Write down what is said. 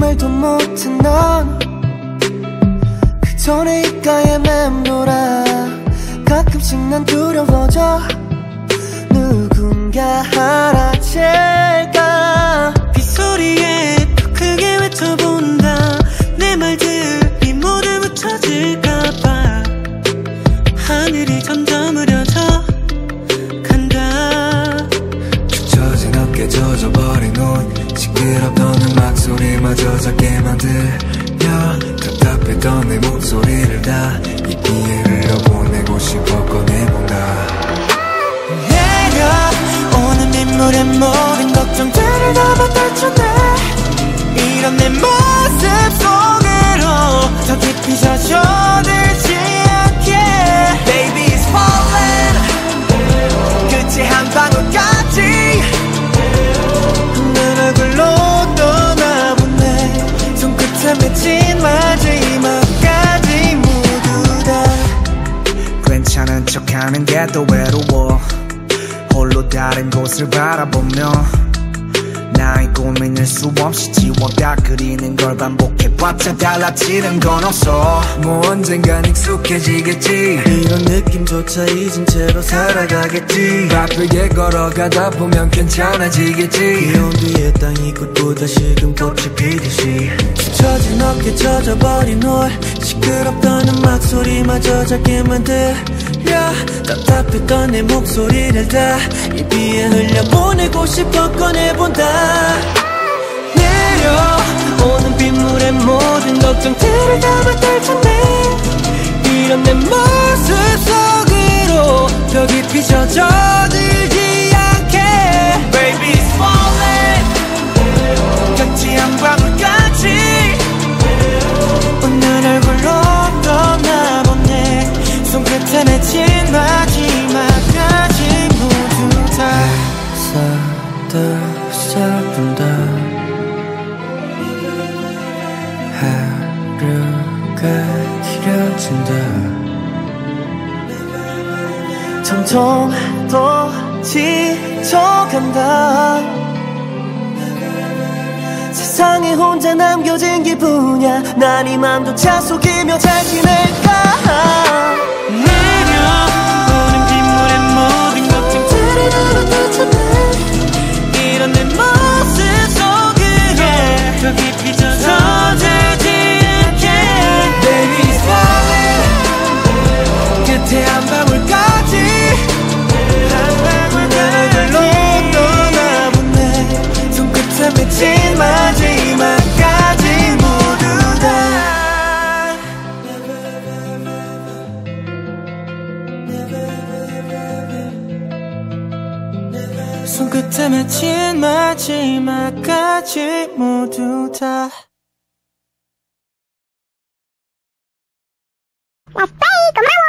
못한 넌. 그전에 입가에 맴돌아. 가끔씩 난 두려워져. 누군가 알아챌까? 빗소리에 더 크게 외쳐본다. 내 말들이 모두 묻혀질까봐. 하늘이 점점 흐려져 간다. 젖은 어깨 젖어버린 옷 시끄럽던 음악 소리마저 작게 만들려 답답했던 내 목소리를 더 외로워. 홀로 다른 곳을 바라보며 나의 고민을 수없이 지워다 그리는 걸 반복해봤자 달라지는 건 없어. 뭐 언젠간 익숙해지겠지. 이런 느낌조차 잊은 채로 살아가겠지. 바쁘게 걸어가다 보면 괜찮아지겠지. 비온 뒤에 땅이 꽃보다 식은 꽃이 피듯이. 젖은 어깨 젖어버린 홀. 시끄럽던 음악 소리마저 작게 만들 려 답답했던 내 목소리를 다이 비에 흘려보내고 싶어 꺼내본다. 내려오는 빗물에 모든 걱정들을 담아 떨쳐내 이런 내 모습 속으로 더 깊이 젖어들 하루가 길어진다. 점점 더 지쳐간다. 세상에 혼자 남겨진 기분이야. 난이 맘조차 속이며 잘 지낼까 손끝에 맺힌 마지막까지 모두 다. 와빠이 고마워